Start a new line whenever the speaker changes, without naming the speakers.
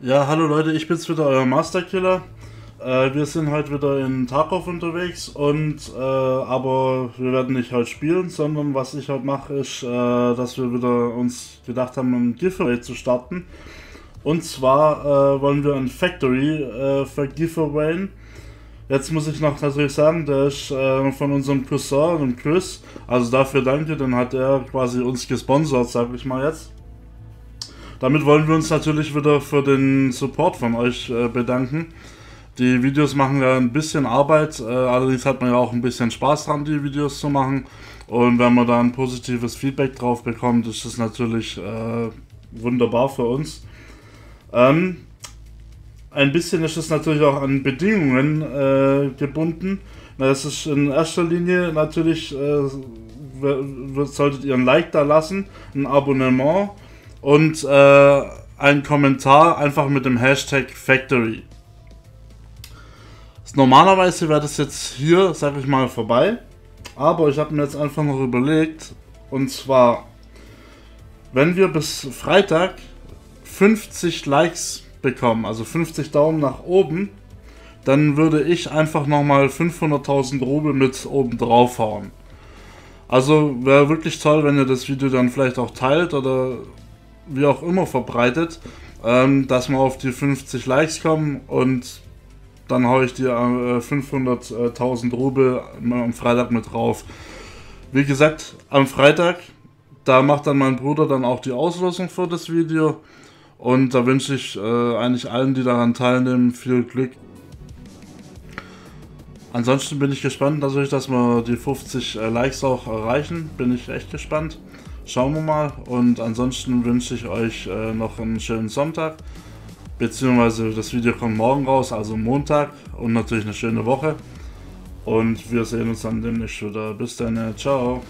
Ja, hallo Leute, ich bin's wieder, euer Masterkiller. Äh, wir sind heute wieder in Tarkov unterwegs und äh, aber wir werden nicht heute spielen, sondern was ich heute mache, ist, äh, dass wir wieder uns gedacht haben, ein Giveaway zu starten. Und zwar äh, wollen wir ein Factory äh, vergiveawayen. Jetzt muss ich noch natürlich sagen, der ist äh, von unserem Cousin, dem Chris. Also dafür danke, dann hat er quasi uns gesponsert, sag ich mal jetzt. Damit wollen wir uns natürlich wieder für den Support von euch äh, bedanken. Die Videos machen ja ein bisschen Arbeit, äh, allerdings hat man ja auch ein bisschen Spaß dran, die Videos zu machen. Und wenn man da ein positives Feedback drauf bekommt, ist das natürlich äh, wunderbar für uns. Ähm, ein bisschen ist es natürlich auch an Bedingungen äh, gebunden. Das ist in erster Linie natürlich, äh, solltet ihr ein Like da lassen, ein Abonnement und äh, ein Kommentar einfach mit dem Hashtag Factory. Normalerweise wäre das jetzt hier, sag ich mal, vorbei. Aber ich habe mir jetzt einfach noch überlegt, und zwar, wenn wir bis Freitag 50 Likes bekommen, also 50 Daumen nach oben, dann würde ich einfach nochmal 500.000 Rubel mit oben drauf hauen. Also wäre wirklich toll, wenn ihr das Video dann vielleicht auch teilt oder wie auch immer verbreitet, ähm, dass wir auf die 50 Likes kommen und dann haue ich dir äh, 500.000 Rubel am Freitag mit drauf. Wie gesagt, am Freitag, da macht dann mein Bruder dann auch die Auslosung für das Video. Und da wünsche ich äh, eigentlich allen, die daran teilnehmen, viel Glück. Ansonsten bin ich gespannt natürlich, dass wir die 50 äh, Likes auch erreichen. Bin ich echt gespannt. Schauen wir mal. Und ansonsten wünsche ich euch äh, noch einen schönen Sonntag. Beziehungsweise das Video kommt morgen raus, also Montag. Und natürlich eine schöne Woche. Und wir sehen uns dann demnächst wieder. Bis dann. Ciao.